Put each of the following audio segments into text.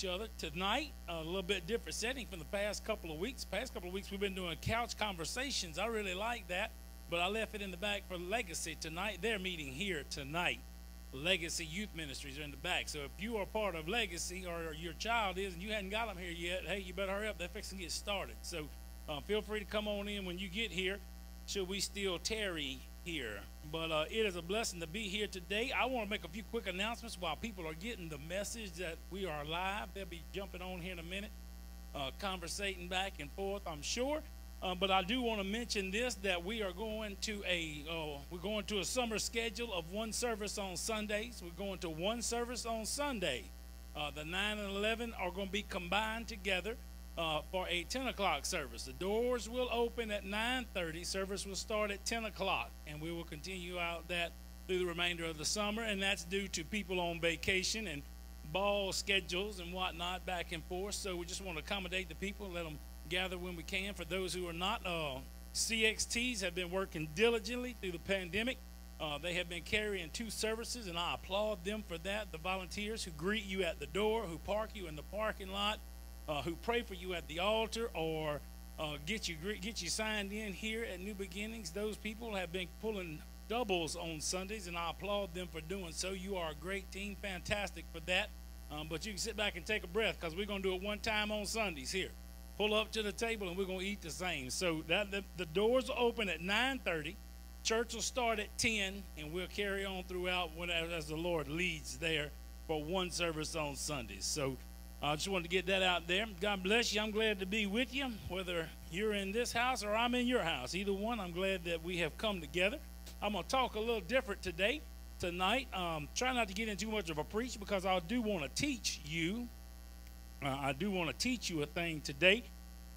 each other. Tonight, a little bit different setting from the past couple of weeks. Past couple of weeks, we've been doing couch conversations. I really like that, but I left it in the back for Legacy tonight. They're meeting here tonight. Legacy Youth Ministries are in the back. So if you are part of Legacy or your child is and you hadn't got them here yet, hey, you better hurry up. They're fixing to get started. So uh, feel free to come on in when you get here. Should we still tarry here? But uh, it is a blessing to be here today. I want to make a few quick announcements while people are getting the message that we are live. They'll be jumping on here in a minute, uh, conversating back and forth, I'm sure. Uh, but I do want to mention this that we are going to a uh, we're going to a summer schedule of one service on Sundays. We're going to one service on Sunday. Uh, the 9 and 11 are going to be combined together uh, for a 10 o'clock service. The doors will open at 9:30. Service will start at 10 o'clock, and we will continue out that through the remainder of the summer. And that's due to people on vacation and ball schedules and whatnot back and forth. So we just want to accommodate the people, let them gather when we can. For those who are not, uh, CXTs have been working diligently through the pandemic. Uh, they have been carrying two services, and I applaud them for that. The volunteers who greet you at the door, who park you in the parking lot, uh, who pray for you at the altar, or uh, get you get you signed in here at New Beginnings. Those people have been pulling doubles on Sundays, and I applaud them for doing so. You are a great team, fantastic for that. Um, but you can sit back and take a breath because we're going to do it one time on Sundays here pull up to the table and we're going to eat the same. So that the, the doors open at 9:30. Church will start at 10, and we'll carry on throughout as the Lord leads there for one service on Sundays. So I just wanted to get that out there. God bless you. I'm glad to be with you, whether you're in this house or I'm in your house. Either one, I'm glad that we have come together. I'm going to talk a little different today, tonight. Um, try not to get into too much of a preach because I do want to teach you uh, I do want to teach you a thing today.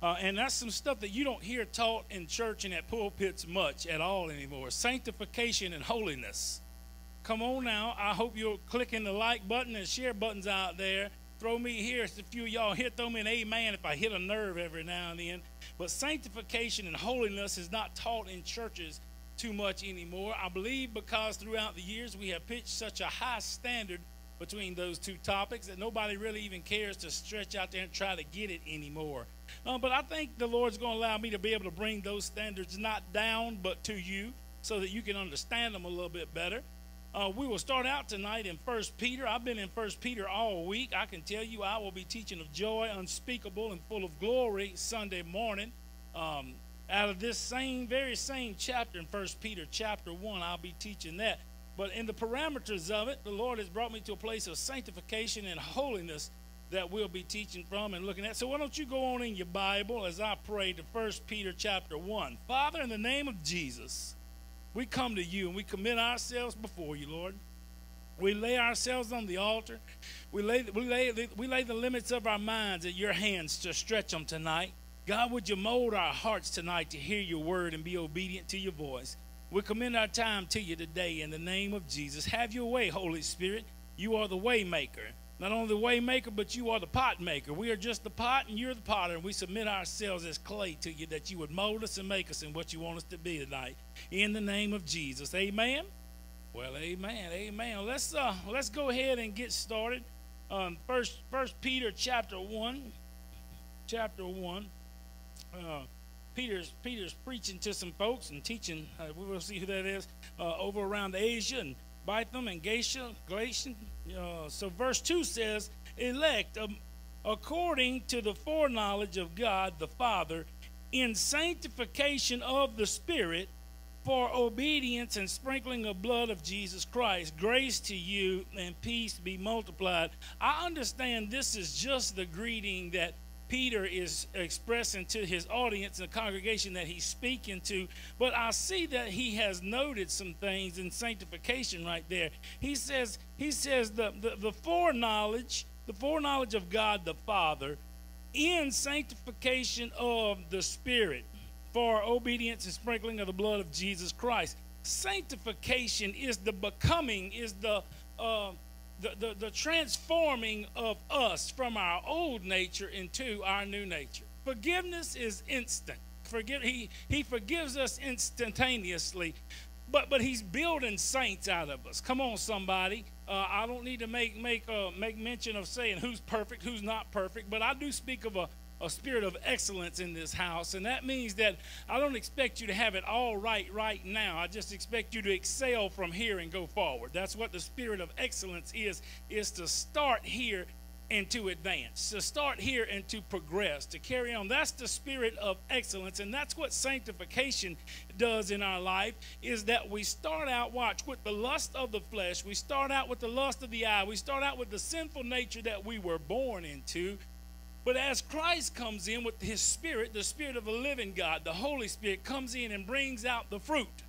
Uh, and that's some stuff that you don't hear taught in church and at pulpits much at all anymore. Sanctification and holiness. Come on now. I hope you're clicking the like button and share buttons out there. Throw me here. If a few of y'all hit, throw me an amen if I hit a nerve every now and then. But sanctification and holiness is not taught in churches too much anymore. I believe because throughout the years we have pitched such a high standard between those two topics that nobody really even cares to stretch out there and try to get it anymore. Uh, but I think the Lord's going to allow me to be able to bring those standards not down but to you so that you can understand them a little bit better. Uh, we will start out tonight in First Peter. I've been in First Peter all week. I can tell you I will be teaching of joy unspeakable and full of glory Sunday morning. Um, out of this same, very same chapter in First Peter, chapter one, I'll be teaching that. But in the parameters of it, the Lord has brought me to a place of sanctification and holiness that we'll be teaching from and looking at. So why don't you go on in your Bible as I pray to First Peter chapter 1. Father, in the name of Jesus, we come to you and we commit ourselves before you, Lord. We lay ourselves on the altar. We lay, we, lay, we lay the limits of our minds at your hands to stretch them tonight. God, would you mold our hearts tonight to hear your word and be obedient to your voice? We commend our time to you today in the name of Jesus. Have your way, Holy Spirit. You are the way maker. Not only the way maker, but you are the pot maker. We are just the pot and you're the potter, and we submit ourselves as clay to you that you would mold us and make us in what you want us to be tonight. In the name of Jesus. Amen. Well, amen. Amen. Let's uh let's go ahead and get started. Um, first first Peter chapter one. Chapter one. Uh, Peter's Peter's preaching to some folks and teaching. Uh, we will see who that is uh, over around Asia and Bithynia and Galatia. Uh, so verse two says, "Elect um, according to the foreknowledge of God the Father, in sanctification of the Spirit." For obedience and sprinkling of blood of Jesus Christ, grace to you and peace be multiplied. I understand this is just the greeting that Peter is expressing to his audience and the congregation that he's speaking to. But I see that he has noted some things in sanctification right there. He says, he says the, the, the foreknowledge, the foreknowledge of God the Father in sanctification of the Spirit for obedience and sprinkling of the blood of Jesus Christ. Sanctification is the becoming, is the uh, the, the, the transforming of us from our old nature into our new nature. Forgiveness is instant. Forgive, he, he forgives us instantaneously, but, but he's building saints out of us. Come on, somebody. Uh, I don't need to make make uh, make mention of saying who's perfect, who's not perfect, but I do speak of a, a spirit of excellence in this house, and that means that I don't expect you to have it all right right now. I just expect you to excel from here and go forward. That's what the spirit of excellence is: is to start here and to advance, to start here and to progress, to carry on. That's the spirit of excellence, and that's what sanctification does in our life is that we start out, watch, with the lust of the flesh. We start out with the lust of the eye. We start out with the sinful nature that we were born into. But as Christ comes in with his spirit, the spirit of the living God, the Holy Spirit comes in and brings out the fruit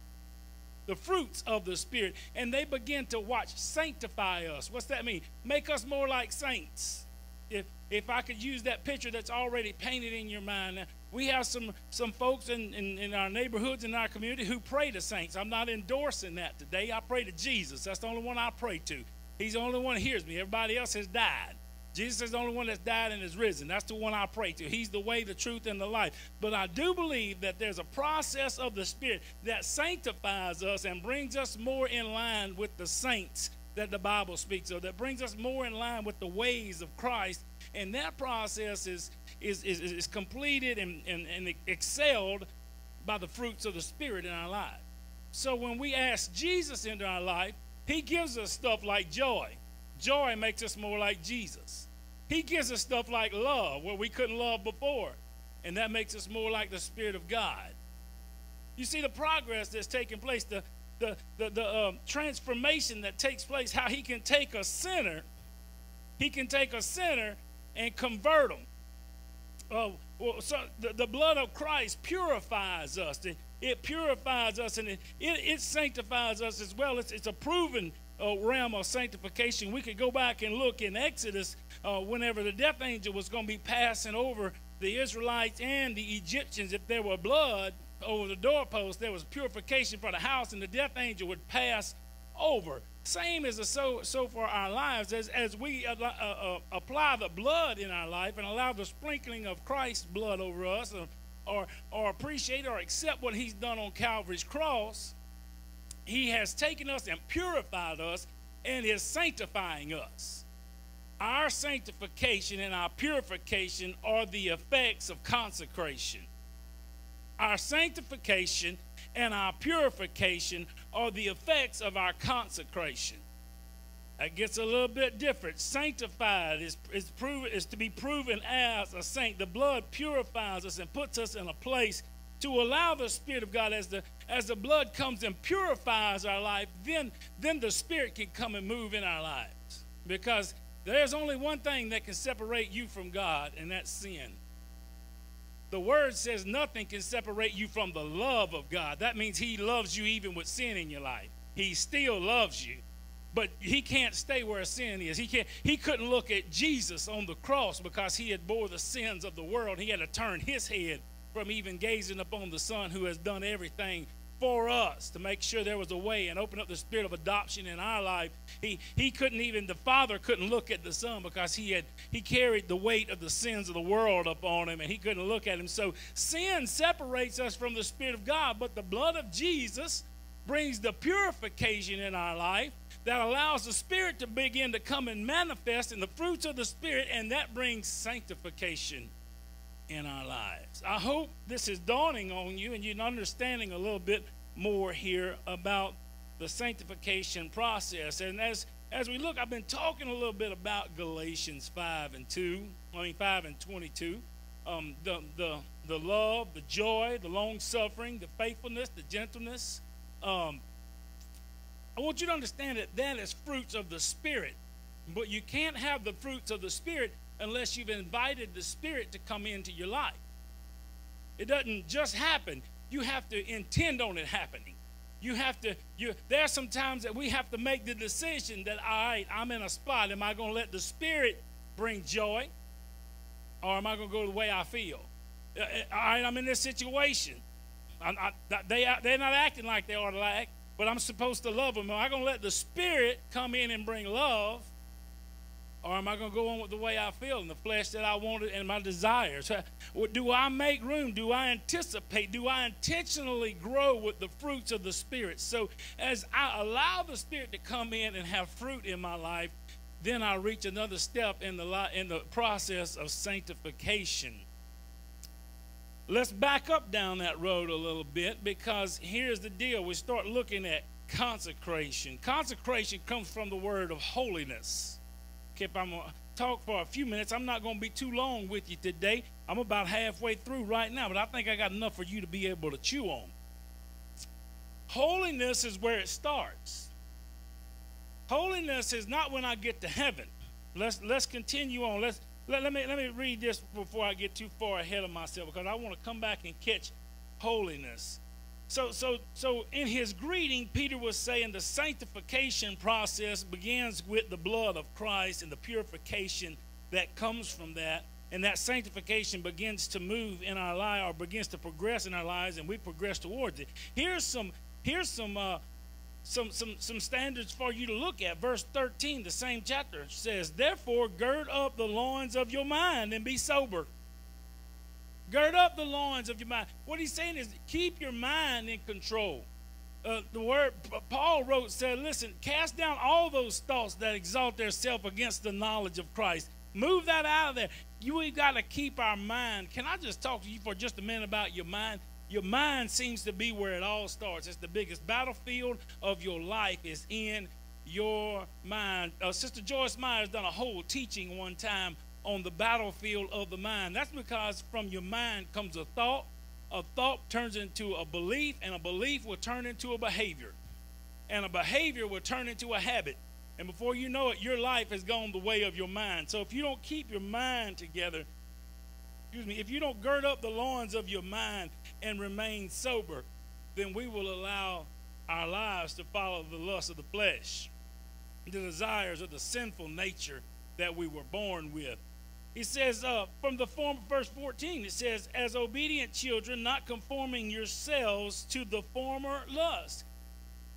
the fruits of the Spirit, and they begin to watch, sanctify us. What's that mean? Make us more like saints. If if I could use that picture that's already painted in your mind, we have some some folks in, in, in our neighborhoods in our community who pray to saints. I'm not endorsing that today. I pray to Jesus. That's the only one I pray to. He's the only one who hears me. Everybody else has died. Jesus is the only one that's died and is risen. That's the one I pray to. He's the way, the truth, and the life. But I do believe that there's a process of the Spirit that sanctifies us and brings us more in line with the saints that the Bible speaks of, that brings us more in line with the ways of Christ. And that process is, is, is, is completed and, and, and excelled by the fruits of the Spirit in our life. So when we ask Jesus into our life, He gives us stuff like joy. Joy makes us more like Jesus. He gives us stuff like love, where we couldn't love before, and that makes us more like the Spirit of God. You see the progress that's taking place, the, the, the, the um, transformation that takes place, how He can take a sinner, He can take a sinner and convert them. Uh, well, so the, the blood of Christ purifies us. It, it purifies us and it, it, it, sanctifies us as well. It's, it's a proven uh, realm of sanctification. We could go back and look in Exodus uh, whenever the death angel was going to be passing over the Israelites and the Egyptians. If there were blood over the doorpost, there was purification for the house, and the death angel would pass over. Same as so so for our lives as as we uh, uh, uh, apply the blood in our life and allow the sprinkling of Christ's blood over us, or or, or appreciate or accept what He's done on Calvary's cross he has taken us and purified us and is sanctifying us. Our sanctification and our purification are the effects of consecration. Our sanctification and our purification are the effects of our consecration. That gets a little bit different. Sanctified is, is, proven, is to be proven as a saint. The blood purifies us and puts us in a place to allow the Spirit of God as the as the blood comes and purifies our life, then then the Spirit can come and move in our lives. Because there's only one thing that can separate you from God, and that's sin. The word says nothing can separate you from the love of God. That means He loves you even with sin in your life. He still loves you. But he can't stay where sin is. He can't he couldn't look at Jesus on the cross because he had bore the sins of the world. He had to turn his head from even gazing upon the Son who has done everything for us to make sure there was a way and open up the spirit of adoption in our life. He he couldn't even the Father couldn't look at the Son because he had he carried the weight of the sins of the world upon him and he couldn't look at him. So sin separates us from the Spirit of God, but the blood of Jesus brings the purification in our life that allows the Spirit to begin to come and manifest in the fruits of the Spirit, and that brings sanctification in our lives. I hope this is dawning on you and you're understanding a little bit more here about the sanctification process. And as as we look, I've been talking a little bit about Galatians 5 and 2, I mean 5 and 22. Um, the, the, the love, the joy, the long suffering, the faithfulness, the gentleness. Um, I want you to understand that that is fruits of the Spirit. But you can't have the fruits of the Spirit unless you've invited the Spirit to come into your life. It doesn't just happen. You have to intend on it happening. You have to, you, there are some times that we have to make the decision that, all right, I'm in a spot. Am I going to let the Spirit bring joy? Or am I going to go the way I feel? Uh, uh, all right, I'm in this situation. I, I, they, they're not acting like they ought to act, but I'm supposed to love them. Am I going to let the Spirit come in and bring love? Or am I going to go on with the way I feel and the flesh that I wanted and my desires? Do I make room? Do I anticipate? Do I intentionally grow with the fruits of the Spirit? So as I allow the Spirit to come in and have fruit in my life, then I reach another step in the, in the process of sanctification. Let's back up down that road a little bit because here's the deal. We start looking at consecration. Consecration comes from the word of holiness. If I'm going to talk for a few minutes, I'm not going to be too long with you today. I'm about halfway through right now, but I think I got enough for you to be able to chew on. Holiness is where it starts. Holiness is not when I get to heaven. Let's let's continue on. Let's let, let me let me read this before I get too far ahead of myself because I want to come back and catch holiness. So, so, so in his greeting, Peter was saying the sanctification process begins with the blood of Christ and the purification that comes from that. And that sanctification begins to move in our life or begins to progress in our lives, and we progress towards it. Here's some, here's some, uh, some, some, some standards for you to look at. Verse 13, the same chapter says, Therefore, gird up the loins of your mind and be sober. Gird up the loins of your mind. What he's saying is keep your mind in control. Uh, the word Paul wrote said, listen, cast down all those thoughts that exalt themselves against the knowledge of Christ. Move that out of there. You we've got to keep our mind. Can I just talk to you for just a minute about your mind? Your mind seems to be where it all starts. It's the biggest battlefield of your life is in your mind. Uh, Sister Joyce Myers done a whole teaching one time on the battlefield of the mind. That's because from your mind comes a thought, a thought turns into a belief, and a belief will turn into a behavior. And a behavior will turn into a habit. And before you know it, your life has gone the way of your mind. So if you don't keep your mind together, excuse me, if you don't gird up the loins of your mind and remain sober, then we will allow our lives to follow the lust of the flesh, the desires of the sinful nature that we were born with. He says, uh, from the form, verse 14, it says, as obedient children, not conforming yourselves to the former lust.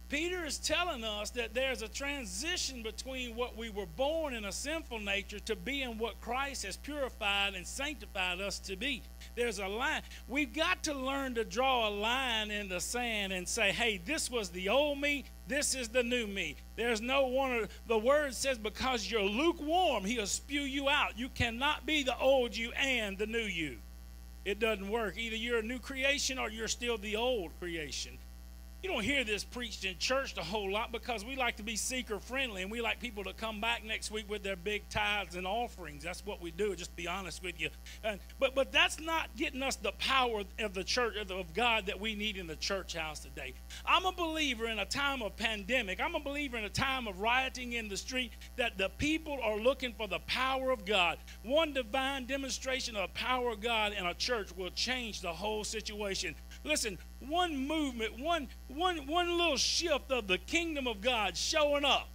Peter is telling us that there's a transition between what we were born in a sinful nature to being what Christ has purified and sanctified us to be. There's a line. We've got to learn to draw a line in the sand and say, hey, this was the old me, this is the new me. There's no one. The word says, because you're lukewarm, he'll spew you out. You cannot be the old you and the new you. It doesn't work. Either you're a new creation or you're still the old creation. You don't hear this preached in church a whole lot because we like to be seeker friendly and we like people to come back next week with their big tithes and offerings. That's what we do, just be honest with you. And, but, but that's not getting us the power of the church, of God that we need in the church house today. I'm a believer in a time of pandemic, I'm a believer in a time of rioting in the street that the people are looking for the power of God. One divine demonstration of the power of God in a church will change the whole situation. Listen, one movement, one, one, one little shift of the kingdom of God showing up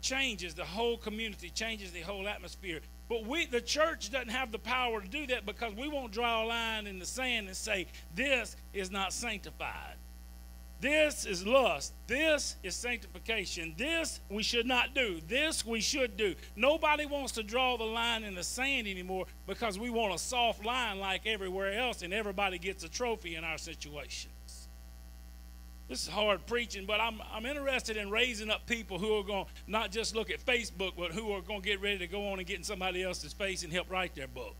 changes the whole community, changes the whole atmosphere. But we, the church doesn't have the power to do that because we won't draw a line in the sand and say, this is not sanctified. This is lust. This is sanctification. This we should not do. This we should do. Nobody wants to draw the line in the sand anymore because we want a soft line like everywhere else, and everybody gets a trophy in our situations. This is hard preaching, but I'm, I'm interested in raising up people who are going to not just look at Facebook, but who are going to get ready to go on and get in somebody else's face and help write their book.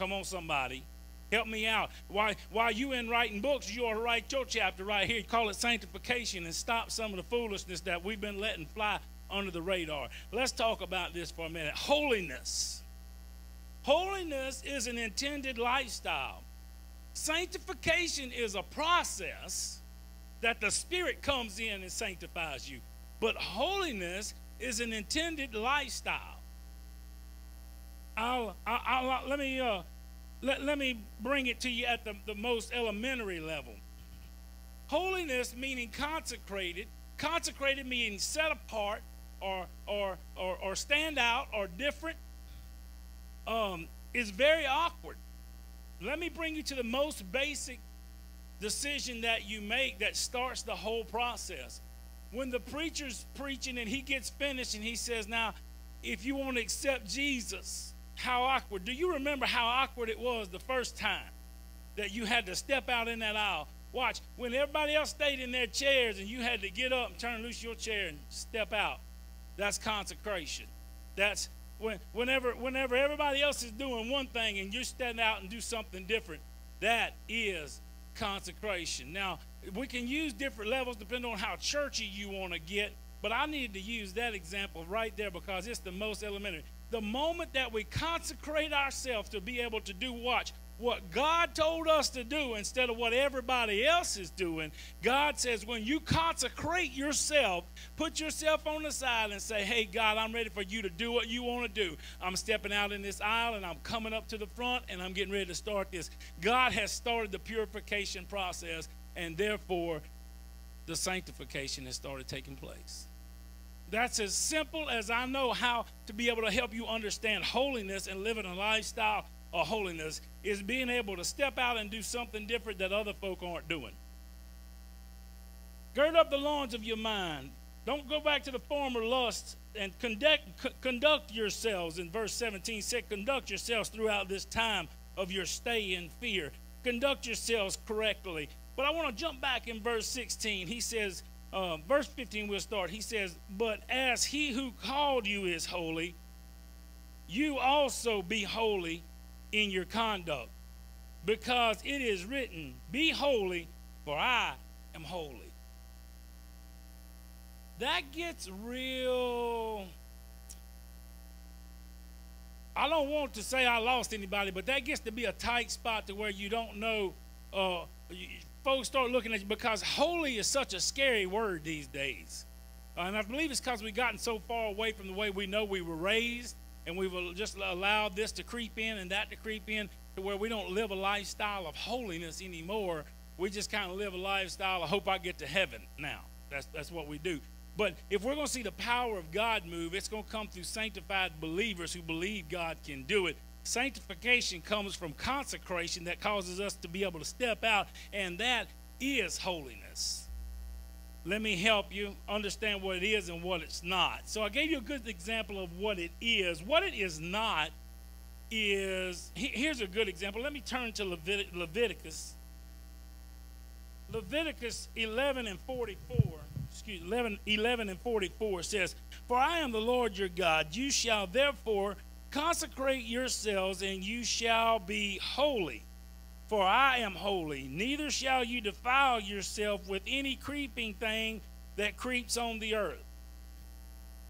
Come on, somebody. Help me out. Why? while you in writing books, you ought to write your chapter right here. Call it sanctification and stop some of the foolishness that we've been letting fly under the radar. Let's talk about this for a minute. Holiness. Holiness is an intended lifestyle. Sanctification is a process that the Spirit comes in and sanctifies you. But holiness is an intended lifestyle. I'll, I'll, I'll let me uh, let, let me bring it to you at the, the most elementary level. Holiness meaning consecrated, consecrated meaning set apart or, or, or, or stand out or different, um, is very awkward. Let me bring you to the most basic decision that you make that starts the whole process. When the preacher's preaching and he gets finished and he says, Now, if you want to accept Jesus, how awkward. Do you remember how awkward it was the first time that you had to step out in that aisle? Watch, when everybody else stayed in their chairs and you had to get up and turn loose your chair and step out, that's consecration. That's when, whenever, whenever everybody else is doing one thing and you stand out and do something different, that is consecration. Now, we can use different levels depending on how churchy you want to get, but I needed to use that example right there because it's the most elementary. The moment that we consecrate ourselves to be able to do watch, what God told us to do instead of what everybody else is doing. God says, when you consecrate yourself, put yourself on the side and say, Hey, God, I'm ready for you to do what you want to do. I'm stepping out in this aisle and I'm coming up to the front and I'm getting ready to start this. God has started the purification process, and therefore, the sanctification has started taking place. That's as simple as I know how to be able to help you understand holiness and living a lifestyle of holiness is being able to step out and do something different that other folk aren't doing. Gird up the loins of your mind. Don't go back to the former lusts and conduct, conduct yourselves. In verse 17 said, conduct yourselves throughout this time of your stay in fear. Conduct yourselves correctly. But I want to jump back in verse 16. He says, uh, verse 15 we'll start. He says, But as he who called you is holy, you also be holy in your conduct, because it is written, Be holy, for I am holy. That gets real. I don't want to say I lost anybody, but that gets to be a tight spot to where you don't know. Uh, folks start looking at you because holy is such a scary word these days. Uh, and I believe it's because we've gotten so far away from the way we know we were raised and we've just allowed this to creep in and that to creep in to where we don't live a lifestyle of holiness anymore. We just kind of live a lifestyle. I hope I get to heaven now. That's that's what we do. But if we're going to see the power of God move, it's going to come through sanctified believers who believe God can do it. Sanctification comes from consecration that causes us to be able to step out, and that is holiness let me help you understand what it is and what it's not. So I gave you a good example of what it is. What it is not is here's a good example. Let me turn to Levit- Leviticus. Leviticus 11 and 44. Excuse 11, 11 and 44 says, For I am the Lord your God. You shall therefore consecrate yourselves, and you shall be holy for I am holy. Neither shall you defile yourself with any creeping thing that creeps on the earth.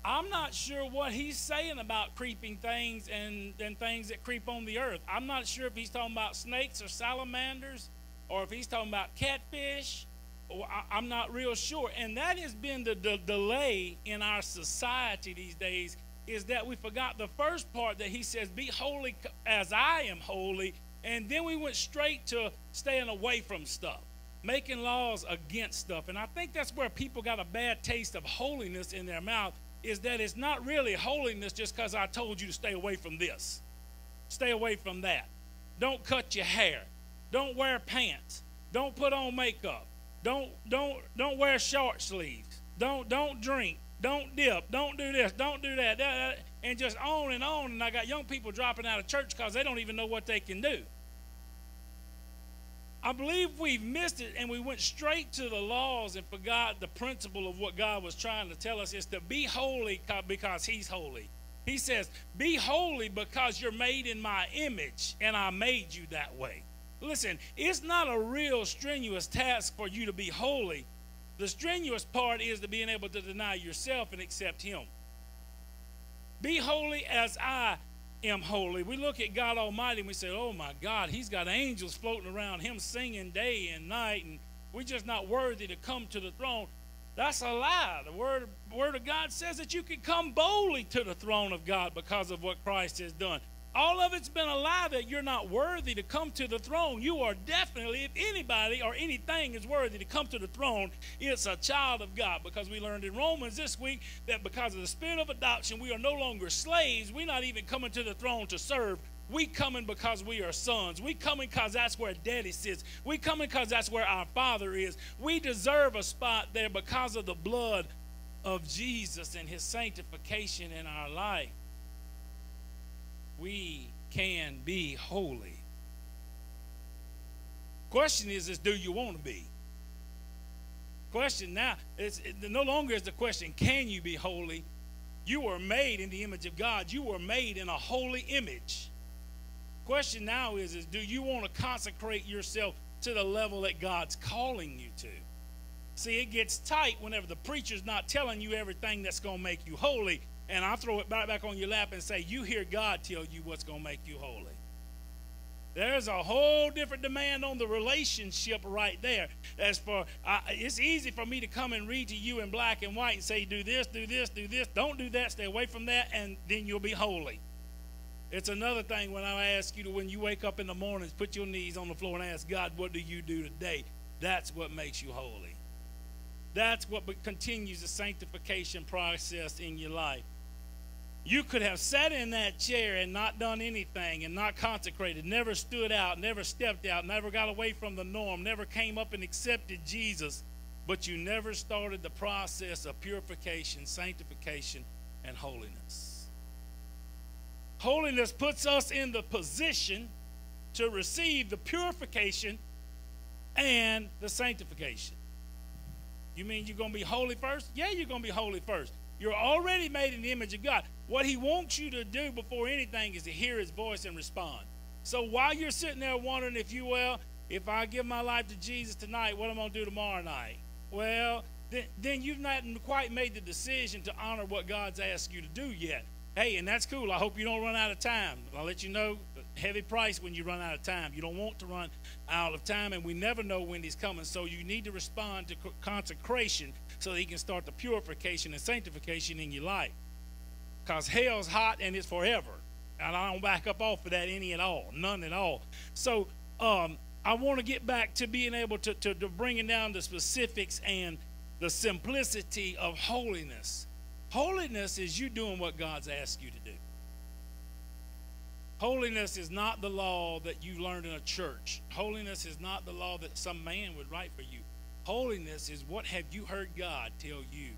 I'm not sure what he's saying about creeping things and, and things that creep on the earth. I'm not sure if he's talking about snakes or salamanders or if he's talking about catfish. I, am not real sure. And that has been the, the delay in our society these days is that we forgot the first part that he says, Be holy as I am holy. And then we went straight to staying away from stuff, making laws against stuff. And I think that's where people got a bad taste of holiness in their mouth is that it's not really holiness just because I told you to stay away from this. Stay away from that. Don't cut your hair. Don't wear pants. Don't put on makeup. Don't don't don't wear short sleeves. Don't don't drink. Don't dip. Don't do this. Don't do that. that, that and just on and on. And I got young people dropping out of church because they don't even know what they can do. I believe we've missed it and we went straight to the laws and forgot the principle of what God was trying to tell us is to be holy because He's holy. He says, Be holy because you're made in my image and I made you that way. Listen, it's not a real strenuous task for you to be holy. The strenuous part is to being able to deny yourself and accept Him. Be holy as I am holy. We look at God Almighty and we say, oh my God, He's got angels floating around Him singing day and night, and we're just not worthy to come to the throne. That's a lie. The word, word of God says that you can come boldly to the throne of God because of what Christ has done. All of it's been a lie that you're not worthy to come to the throne. You are definitely, if anybody or anything is worthy to come to the throne, it's a child of God. Because we learned in Romans this week that because of the spirit of adoption, we are no longer slaves. We're not even coming to the throne to serve. We coming because we are sons. We coming because that's where daddy sits. We coming because that's where our father is. We deserve a spot there because of the blood of Jesus and his sanctification in our life. Can be holy. Question is, is do you want to be? Question now is no longer is the question, can you be holy? You were made in the image of God. You were made in a holy image. Question now is, is do you want to consecrate yourself to the level that God's calling you to? See, it gets tight whenever the preacher's not telling you everything that's going to make you holy. And I throw it back, back on your lap and say, You hear God tell you what's going to make you holy. There's a whole different demand on the relationship right there. As for, it's easy for me to come and read to you in black and white and say, do this, do this, do this. Don't do that. Stay away from that, and then you'll be holy. It's another thing when I ask you to, when you wake up in the mornings, put your knees on the floor and ask God, what do you do today? That's what makes you holy. That's what continues the sanctification process in your life. You could have sat in that chair and not done anything and not consecrated, never stood out, never stepped out, never got away from the norm, never came up and accepted Jesus, but you never started the process of purification, sanctification, and holiness. Holiness puts us in the position to receive the purification and the sanctification. You mean you're going to be holy first? Yeah, you're going to be holy first. You're already made in the image of God. What he wants you to do before anything is to hear his voice and respond. So while you're sitting there wondering if you, will, if I give my life to Jesus tonight, what am I going to do tomorrow night? Well, then, then you've not quite made the decision to honor what God's asked you to do yet. Hey, and that's cool. I hope you don't run out of time. I'll let you know heavy price when you run out of time. You don't want to run out of time, and we never know when he's coming. So you need to respond to consecration so that he can start the purification and sanctification in your life. Because hell's hot and it's forever. And I don't back up off of that any at all, none at all. So um, I want to get back to being able to, to, to bringing down the specifics and the simplicity of holiness. Holiness is you doing what God's asked you to do. Holiness is not the law that you learned in a church. Holiness is not the law that some man would write for you. Holiness is what have you heard God tell you?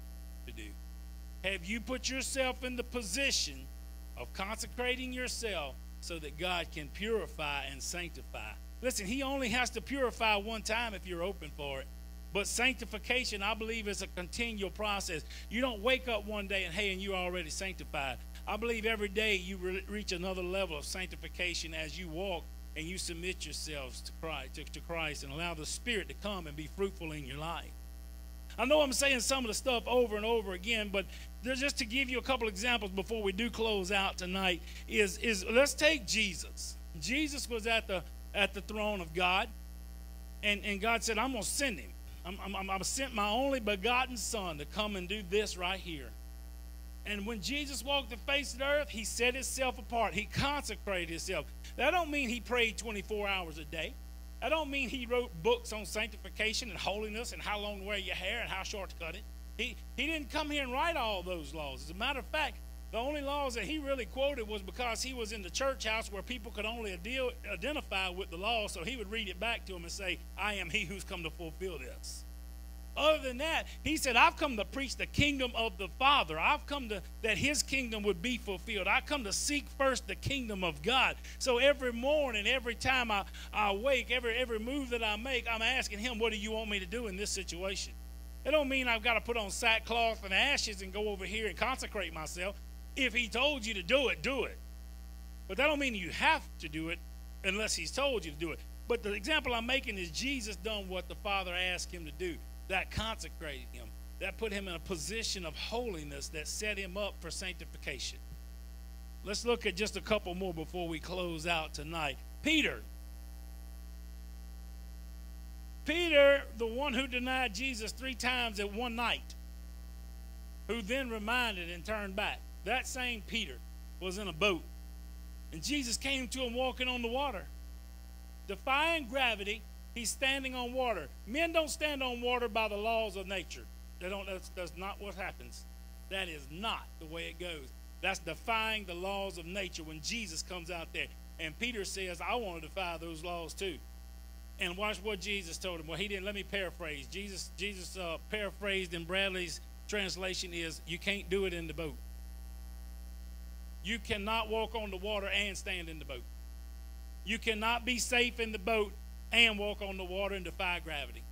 Have you put yourself in the position of consecrating yourself so that God can purify and sanctify? Listen, He only has to purify one time if you're open for it. But sanctification, I believe, is a continual process. You don't wake up one day and, hey, and you're already sanctified. I believe every day you re- reach another level of sanctification as you walk and you submit yourselves to Christ, to, to Christ and allow the Spirit to come and be fruitful in your life. I know I'm saying some of the stuff over and over again, but just to give you a couple examples before we do close out tonight is is let's take Jesus. Jesus was at the at the throne of God, and and God said, "I'm gonna send him. I'm I'm, I'm sent my only begotten Son to come and do this right here." And when Jesus walked the face of the earth, he set himself apart. He consecrated himself. That don't mean he prayed 24 hours a day. I don't mean he wrote books on sanctification and holiness and how long to wear your hair and how short to cut it. He, he didn't come here and write all those laws. As a matter of fact, the only laws that he really quoted was because he was in the church house where people could only identify with the law, so he would read it back to them and say, I am he who's come to fulfill this. Other than that, he said, I've come to preach the kingdom of the Father. I've come to that his kingdom would be fulfilled. I come to seek first the kingdom of God. So every morning, every time I, I wake, every every move that I make, I'm asking him, what do you want me to do in this situation? It don't mean I've got to put on sackcloth and ashes and go over here and consecrate myself. If he told you to do it, do it. But that don't mean you have to do it unless he's told you to do it. But the example I'm making is Jesus done what the Father asked him to do that consecrated him, that put him in a position of holiness that set him up for sanctification. Let's look at just a couple more before we close out tonight. Peter. Peter, the one who denied Jesus three times at one night, who then reminded and turned back. That same Peter was in a boat. And Jesus came to him walking on the water. Defying gravity, He's standing on water. Men don't stand on water by the laws of nature. They don't, that's, that's not what happens. That is not the way it goes. That's defying the laws of nature when Jesus comes out there. And Peter says, I want to defy those laws too. And watch what Jesus told him. Well, he didn't. Let me paraphrase. Jesus, Jesus uh, paraphrased in Bradley's translation is, you can't do it in the boat. You cannot walk on the water and stand in the boat. You cannot be safe in the boat and walk on the water and defy gravity.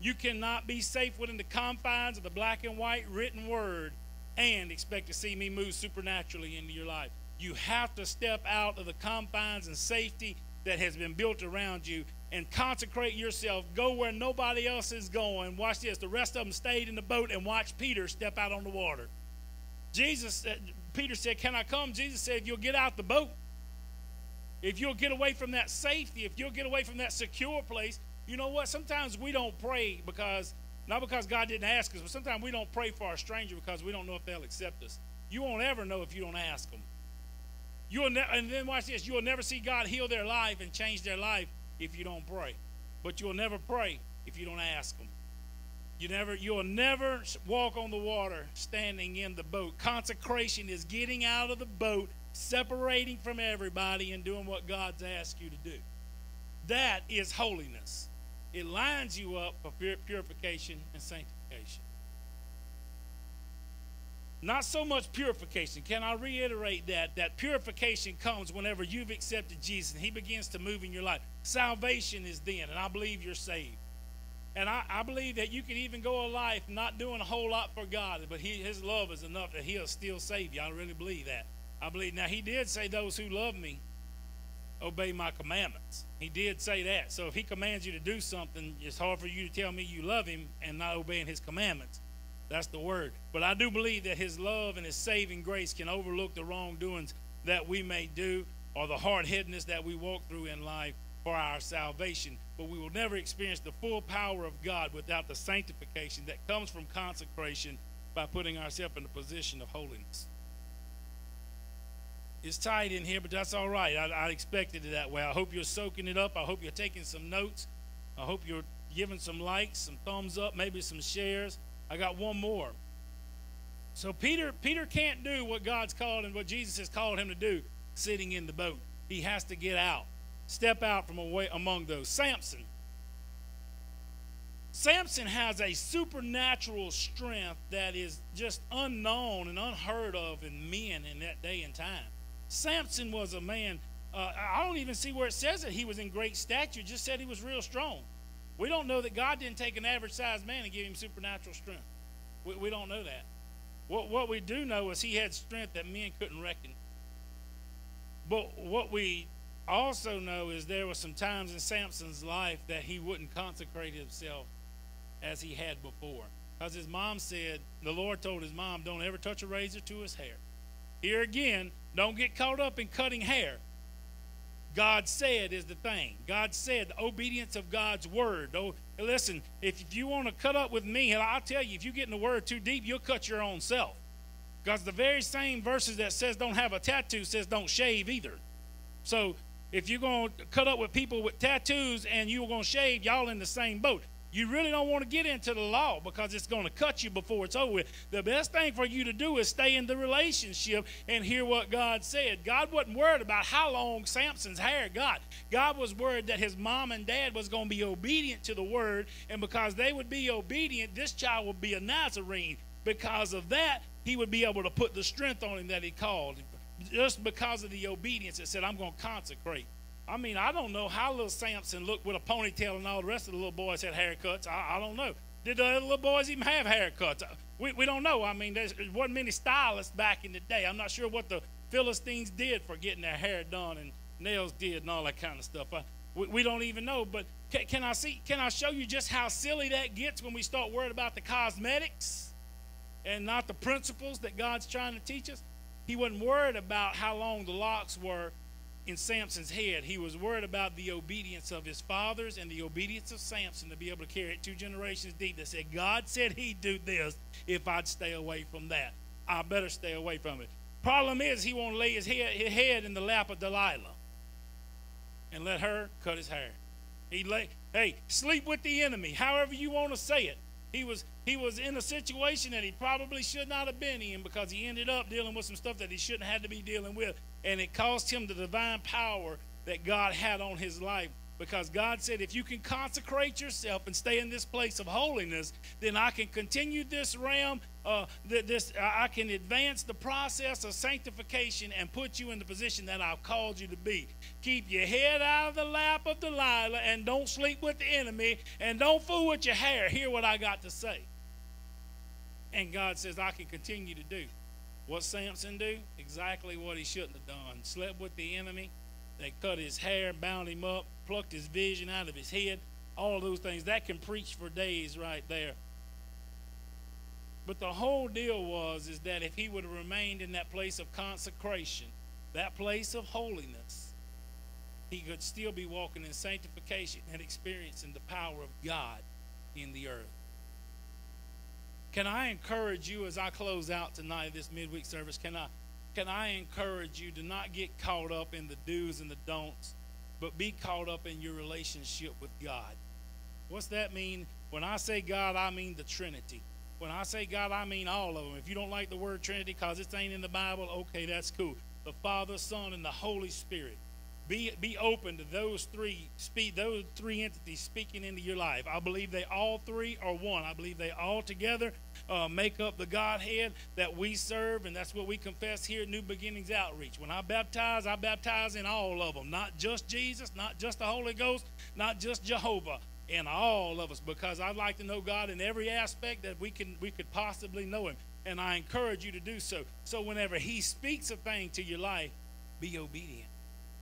You cannot be safe within the confines of the black and white written word and expect to see me move supernaturally into your life. You have to step out of the confines and safety that has been built around you and consecrate yourself. Go where nobody else is going. Watch this. The rest of them stayed in the boat and watched Peter step out on the water. Jesus, uh, Peter said, Can I come? Jesus said, If you'll get out the boat, if you'll get away from that safety, if you'll get away from that secure place, you know what? Sometimes we don't pray because, not because God didn't ask us, but sometimes we don't pray for a stranger because we don't know if they'll accept us. You won't ever know if you don't ask them. You'll ne- and then watch this. You'll never see God heal their life and change their life if you don't pray. But you'll never pray if you don't ask them. You never, you'll never walk on the water standing in the boat. Consecration is getting out of the boat, separating from everybody, and doing what God's asked you to do. That is holiness. It lines you up for purification and sanctification. Not so much purification. Can I reiterate that? That purification comes whenever you've accepted Jesus and He begins to move in your life. Salvation is then, and I believe you're saved. And I, I believe that you can even go a life not doing a whole lot for God, but he, His love is enough that He'll still save you. I really believe that. I believe. Now, He did say, Those who love me obey my commandments. He did say that. So if He commands you to do something, it's hard for you to tell me you love Him and not obeying His commandments. That's the word. But I do believe that His love and His saving grace can overlook the wrongdoings that we may do or the hard headedness that we walk through in life for our salvation. But we will never experience the full power of God without the sanctification that comes from consecration by putting ourselves in a position of holiness. It's tight in here, but that's all right. I, I expected it that way. I hope you're soaking it up. I hope you're taking some notes. I hope you're giving some likes, some thumbs up, maybe some shares. I got one more. So Peter Peter can't do what God's called and what Jesus has called him to do sitting in the boat. He has to get out. Step out from away among those. Samson. Samson has a supernatural strength that is just unknown and unheard of in men in that day and time. Samson was a man. Uh, I don't even see where it says that he was in great stature. Just said he was real strong. We don't know that God didn't take an average sized man and give him supernatural strength. We, we don't know that. What, what we do know is he had strength that men couldn't reckon. But what we also know is there were some times in Samson's life that he wouldn't consecrate himself as he had before. Because his mom said, the Lord told his mom, don't ever touch a razor to his hair. Here again, don't get caught up in cutting hair. God said is the thing. God said the obedience of God's word. Oh, listen, if you want to cut up with me, I'll tell you, if you get in the word too deep, you'll cut your own self. Because the very same verses that says don't have a tattoo says don't shave either. So if you're going to cut up with people with tattoos and you're going to shave, y'all in the same boat you really don't want to get into the law because it's going to cut you before it's over The best thing for you to do is stay in the relationship and hear what God said. God wasn't worried about how long Samson's hair got. God was worried that his mom and dad was going to be obedient to the word, and because they would be obedient, this child would be a Nazarene. Because of that, he would be able to put the strength on him that he called. Just because of the obedience, it said, I'm going to consecrate. I mean, I don't know how little Samson looked with a ponytail and all the rest of the little boys had haircuts. I, I don't know. Did the little boys even have haircuts? Uh, we, we don't know. I mean, there wasn't many stylists back in the day. I'm not sure what the Philistines did for getting their hair done and nails did and all that kind of stuff. I, we, we, don't even know. But can, can I see? Can I show you just how silly that gets when we start worrying about the cosmetics and not the principles that God's trying to teach us? He wasn't worried about how long the locks were in Samson's head. He was worried about the obedience of his fathers and the obedience of Samson to be able to carry it two generations deep. That said, God said he'd do this if I'd stay away from that. I better stay away from it. Problem is, he won't lay his head, his head in the lap of Delilah and let her cut his hair. He lay, hey, sleep with the enemy, however you want to say it. He was he was in a situation that he probably should not have been in because he ended up dealing with some stuff that he shouldn't have to be dealing with and it cost him the divine power that God had on his life. Because God said, if you can consecrate yourself and stay in this place of holiness, then I can continue this realm uh, th- this I can advance the process of sanctification and put you in the position that I've called you to be. Keep your head out of the lap of Delilah and don't sleep with the enemy and don't fool with your hair. Hear what I got to say. And God says, I can continue to do. What Samson do? Exactly what he shouldn't have done. Slept with the enemy. They cut his hair, bound him up, plucked his vision out of his head. All those things. That can preach for days right there. But the whole deal was is that if he would have remained in that place of consecration, that place of holiness, he could still be walking in sanctification and experiencing the power of God in the earth. Can I encourage you as I close out tonight this midweek service? Can I can I encourage you to not get caught up in the do's and the don'ts, but be caught up in your relationship with God? What's that mean? When I say God, I mean the Trinity. When I say God, I mean all of them. If you don't like the word Trinity because it ain't in the Bible, okay, that's cool. The Father, Son, and the Holy Spirit. Be, be open to those three speak those three entities speaking into your life. I believe they all three are one. I believe they all together uh, make up the Godhead that we serve, and that's what we confess here at New Beginnings Outreach. When I baptize, I baptize in all of them, not just Jesus, not just the Holy Ghost, not just Jehovah in all of us because I'd like to know God in every aspect that we can we could possibly know him. And I encourage you to do so. So whenever he speaks a thing to your life be obedient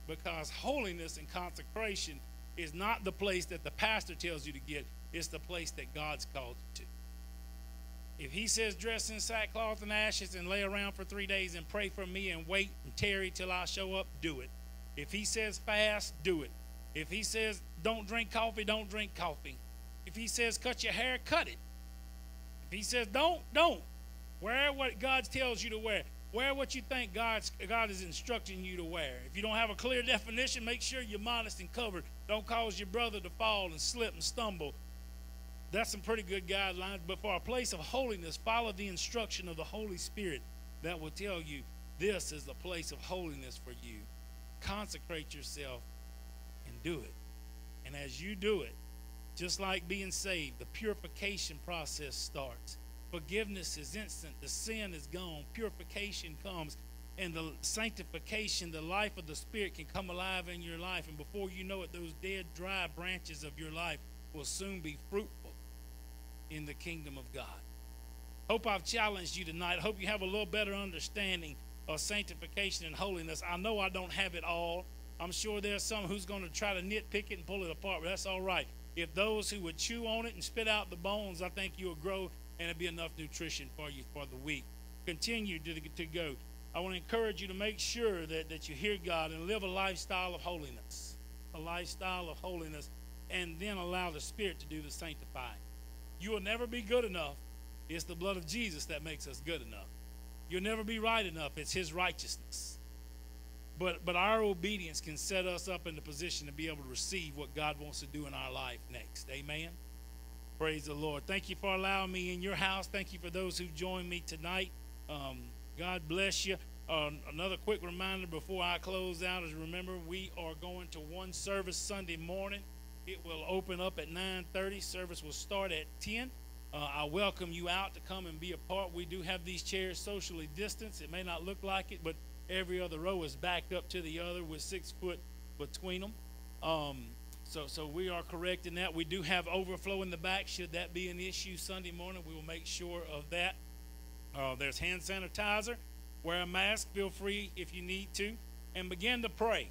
because holiness and consecration is not the place that the pastor tells you to get. It's the place that God's called you to. If he says dress in sackcloth and ashes and lay around for three days and pray for me and wait and tarry till I show up do it. If he says fast do it if he says don't drink coffee, don't drink coffee. If he says cut your hair, cut it. If he says don't, don't. Wear what God tells you to wear. Wear what you think God's, God is instructing you to wear. If you don't have a clear definition, make sure you're modest and covered. Don't cause your brother to fall and slip and stumble. That's some pretty good guidelines. But for a place of holiness, follow the instruction of the Holy Spirit that will tell you this is the place of holiness for you. Consecrate yourself do it. And as you do it, just like being saved, the purification process starts. Forgiveness is instant, the sin is gone, purification comes, and the sanctification, the life of the Spirit can come alive in your life. And before you know it, those dead, dry branches of your life will soon be fruitful in the kingdom of God. Hope I've challenged you tonight. Hope you have a little better understanding of sanctification and holiness. I know I don't have it all. I'm sure there's some who's going to try to nitpick it and pull it apart, but that's all right. If those who would chew on it and spit out the bones, I think you'll grow and it'll be enough nutrition for you for the week. Continue to, to go. I want to encourage you to make sure that, that you hear God and live a lifestyle of holiness, a lifestyle of holiness, and then allow the Spirit to do the sanctifying. You will never be good enough. It's the blood of Jesus that makes us good enough. You'll never be right enough. It's His righteousness. But but our obedience can set us up in the position to be able to receive what God wants to do in our life next. Amen. Praise the Lord. Thank you for allowing me in your house. Thank you for those who joined me tonight. Um, God bless you. Uh, another quick reminder before I close out is remember we are going to one service Sunday morning. It will open up at 9:30. Service will start at 10. Uh, I welcome you out to come and be a part. We do have these chairs socially distanced. It may not look like it, but Every other row is backed up to the other with six foot between them. Um, so, so we are correct in that. We do have overflow in the back. Should that be an issue Sunday morning, we will make sure of that. Uh, there's hand sanitizer. Wear a mask. Feel free if you need to. And begin to pray.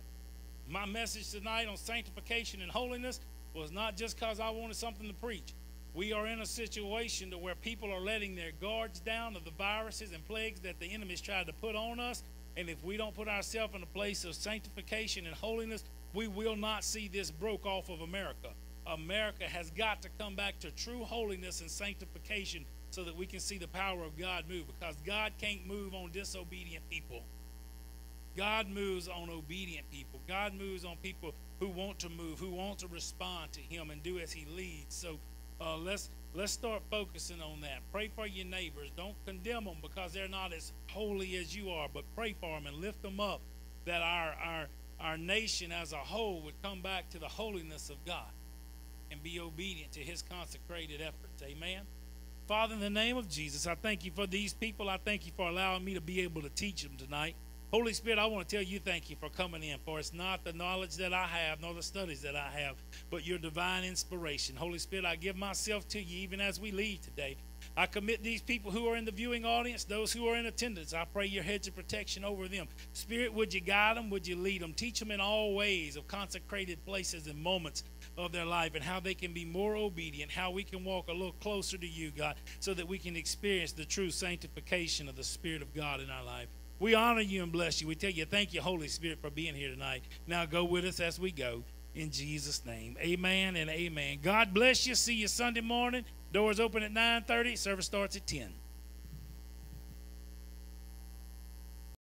My message tonight on sanctification and holiness was not just because I wanted something to preach. We are in a situation to where people are letting their guards down of the viruses and plagues that the enemy's tried to put on us and if we don't put ourselves in a place of sanctification and holiness, we will not see this broke off of America. America has got to come back to true holiness and sanctification so that we can see the power of God move because God can't move on disobedient people. God moves on obedient people. God moves on people who want to move, who want to respond to Him and do as He leads. So uh, let's let's start focusing on that. Pray for your neighbors. Don't condemn them because they're not as holy as you are, but pray for them and lift them up. That our our our nation as a whole would come back to the holiness of God and be obedient to His consecrated efforts. Amen. Father, in the name of Jesus, I thank you for these people. I thank you for allowing me to be able to teach them tonight. Holy Spirit, I want to tell you thank you for coming in, for it's not the knowledge that I have, nor the studies that I have, but your divine inspiration. Holy Spirit, I give myself to you even as we leave today. I commit these people who are in the viewing audience, those who are in attendance. I pray your hedge of protection over them. Spirit, would you guide them? Would you lead them? Teach them in all ways of consecrated places and moments of their life and how they can be more obedient, how we can walk a little closer to you, God, so that we can experience the true sanctification of the Spirit of God in our life. We honor you and bless you. We tell you, thank you, Holy Spirit, for being here tonight. Now go with us as we go. In Jesus' name. Amen and amen. God bless you. See you Sunday morning. Doors open at 9:30. Service starts at 10.